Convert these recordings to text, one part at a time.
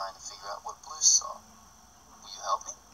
trying to figure out what Blue saw. Will you help me?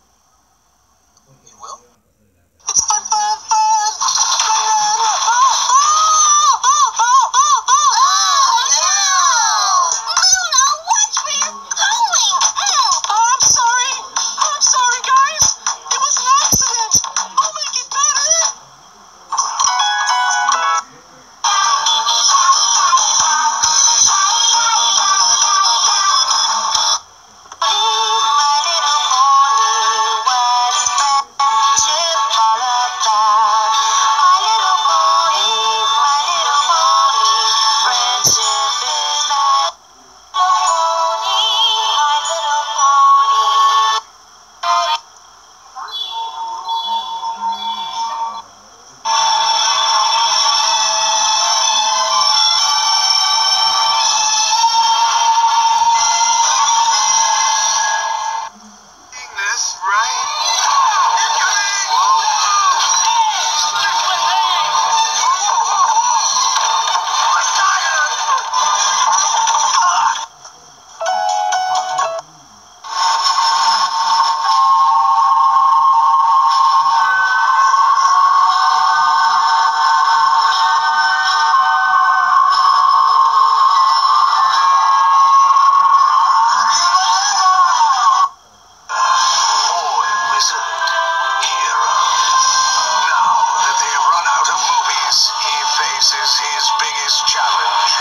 He is his biggest challenge.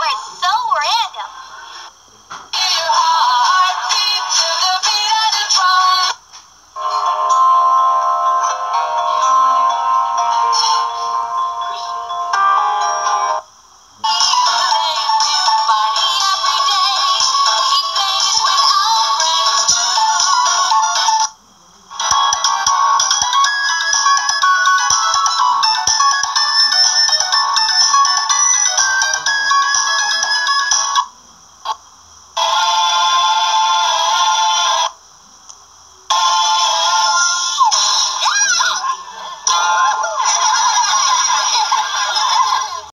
We're so.